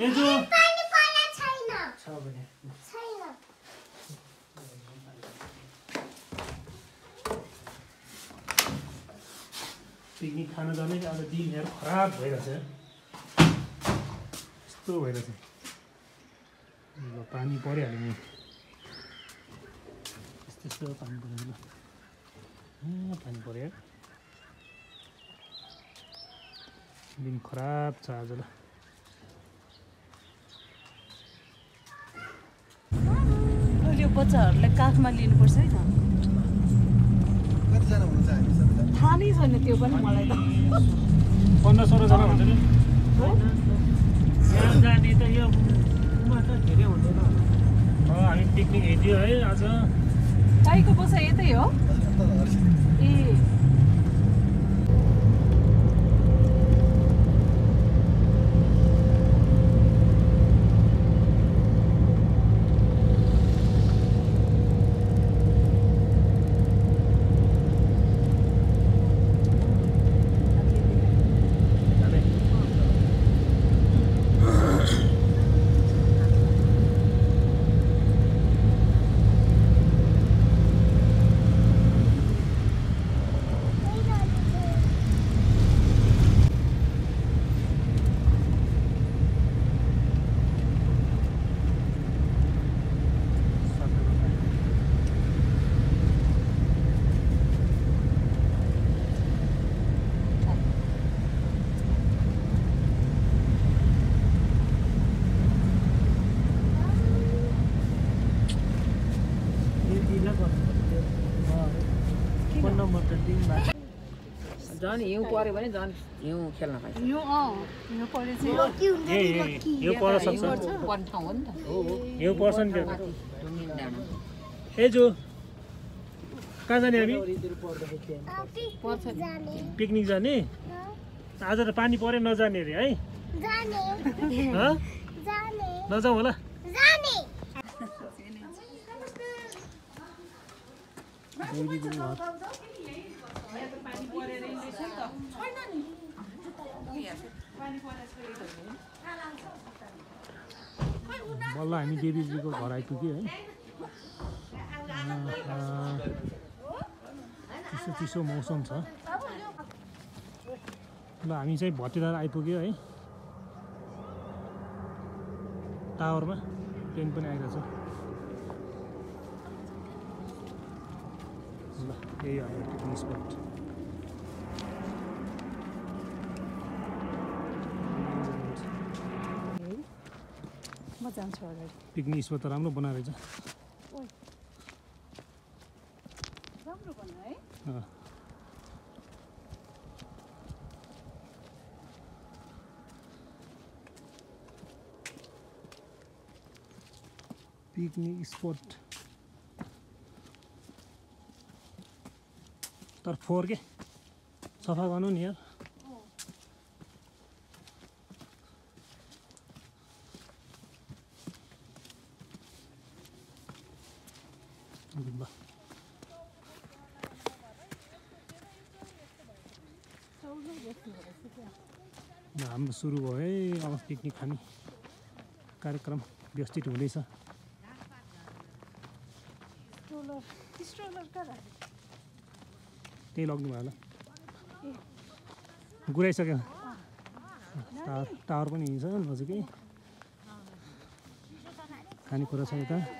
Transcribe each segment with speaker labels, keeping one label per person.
Speaker 1: मेजु
Speaker 2: पानी पर्ने छैन
Speaker 1: छ भने
Speaker 2: छैन
Speaker 1: पिकनिक खान जाने आज दिनहरू खराब भइरहेछ यस्तो भइरहेछ पानी परिहाल्यो नि यस्तो यस्तो पानी पऱ्यो पानी पऱ्यो दिन खराब छ आज ल
Speaker 3: अहिले यो बच्चाहरूलाई काखमा लिनुपर्छ है त थाहा नै छैन त्यो पनि मलाई त।
Speaker 1: पन्ध्र सोह्रजना हुन्छ नि यहाँ जाने त यो उमा त धेरै हुँदैन। हामी पिकनिक हिँड्यो है आज।
Speaker 3: गाईको बसाइ यतै हो। ए
Speaker 1: जाने फोन नम्बर त दिनु भएको
Speaker 4: झन् हिउँ पऱ्यो भने झन् हिउँ खेल्न पाइन्छ। हिउँ
Speaker 1: सक्छ।
Speaker 4: पर्छ पर्ने ठाउँ हो नि त।
Speaker 1: यो पर्छ नि त्यो। ए जो। कहाँ जाने हामी? पिकनिक जाने? आज त पानी पऱ्यो नजाने अरे है। बल्ल हामी देवीजीको घर आइपुग्यो है। चिसो चिसो मौसम छ। ल हामी चाहिँ भटेदार आइपुग्यो है। टावरमा ट्रेन पनि आइरहेछ। ल यही हाम्रो पिकनिक स्पट।
Speaker 3: जान्छु अगाडि?
Speaker 1: पिकनिक स्पट त राम्रो बनाएर
Speaker 3: राम्रो है।
Speaker 1: Picnic spot. तर फोहोर के? सफा गर्नु नि यार। हाम्रो सुरु भयो है अब पिकनिक खाने कार्यक्रम व्यवस्थित हुँदैछ त्यही लग्नु भयो होला गुराइसक्यो टावर पनि हिँड्छ नजिकै खानेकुरा छ यता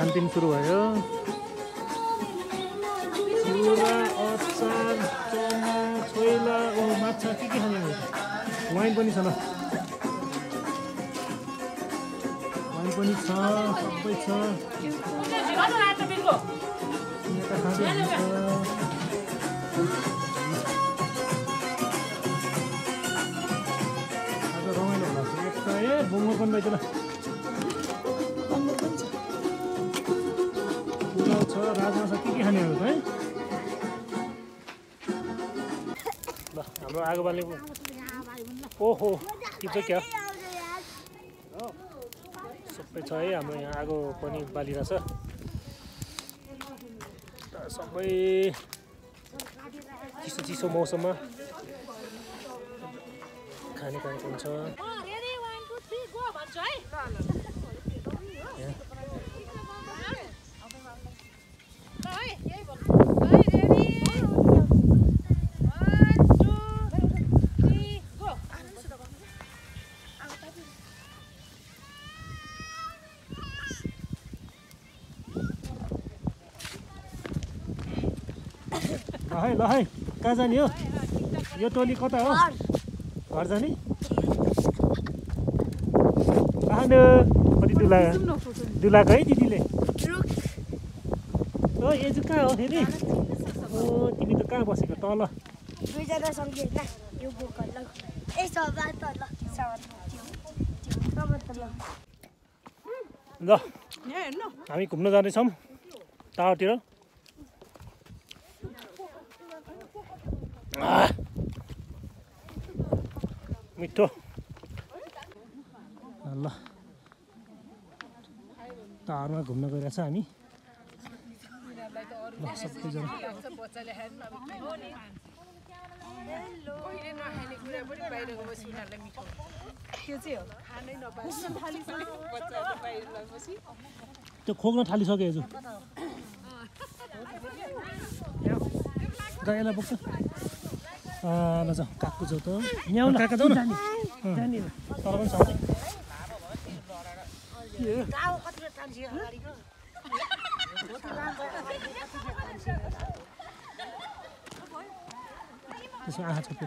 Speaker 1: खानपिन सुरु भयो अचार ओ माछा के के खाने वाइन पनि छ ल वाइन पनि छ सबै छ रमाइलो होला भइदियो ल पुलाउ राजमा छ के के खाने हो। ल हाम्रो आगो बाल्ने ओहो टिप्छ क्या? सबै छ है हाम्रो यहाँ आगो पनि बालिरहेछ। सबै चिसो चिसो मौसममा खाने कार्यक्रम छ ल है ल है कहाँ जाने हो? यो टोली कता हो? घर। जाने? कहाँनो कति दुला दुलाएको है दिदीले? ओ एजु कहाँ हो फेरि ओ तिमी त कहाँ बसेको? तल।
Speaker 2: ल।
Speaker 1: हामी घुम्न जाँदैछौँ टाढोतिर मिठो ल टाढोमा घुम्न गइरहेछ हामी ल सबैजना
Speaker 3: त्यो चाहिँ हो खानै नपाए
Speaker 1: त्यो खोक्न थालिसक्यो हजुर गाईलाई बोक्छ ल जाउँ काकको जाउँ त। यहाँ काका जाउँ न तर पनि छ त्यसमा आँखा छोप्यो।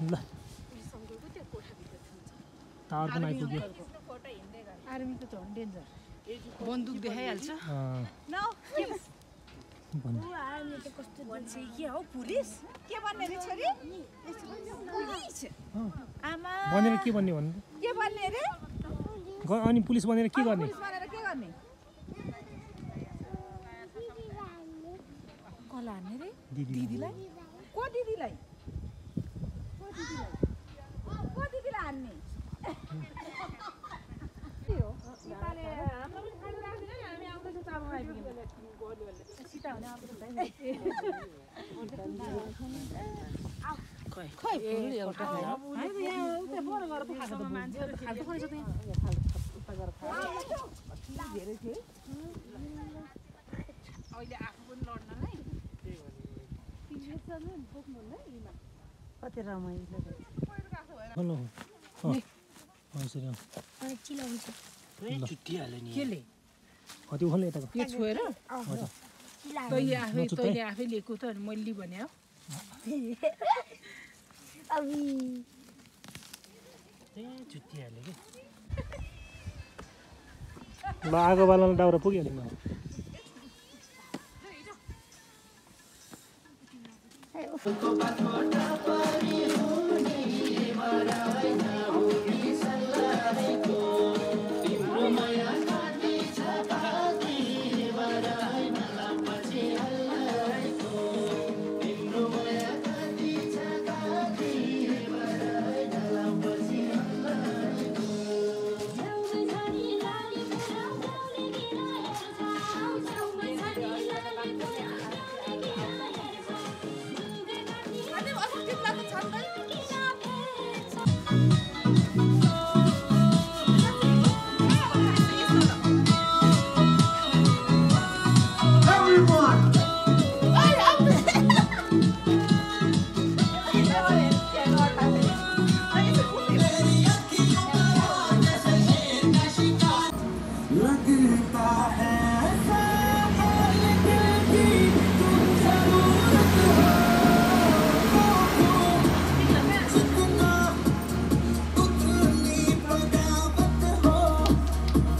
Speaker 1: ल। टावर पनि आइपुग्यो
Speaker 3: आर्मीको झन् डेन्जर। बन्दुक देखाइहाल्छ।
Speaker 1: भनेर के भन्ने अनि पुलिस भनेर के गर्ने?
Speaker 3: दिदीलाई को दिदीलाई को दिदीलाई को दिदीलाई हान्ने के हो? सीताले हाम्रो पनि खानु राख्दैन नि, हामी आउँदैछौँ चामल आइपुग्यो। सीता भने आएको त खै खै फुल एउटा होइन यहाँ उता पर गएर पो खाएको त मान्छेहरू त खाल्टो परेछ त यहाँ धेरै थियो है। अहिले आफू पनि लड्नलाई कति रमाइलो।
Speaker 2: चिलाउँछ
Speaker 3: यो छोएर तैँले आफै। तैँले आफै लिएको त अनि मैले भने हो
Speaker 1: ल आगो बाल्न दाउरा पुगिहाल्यो म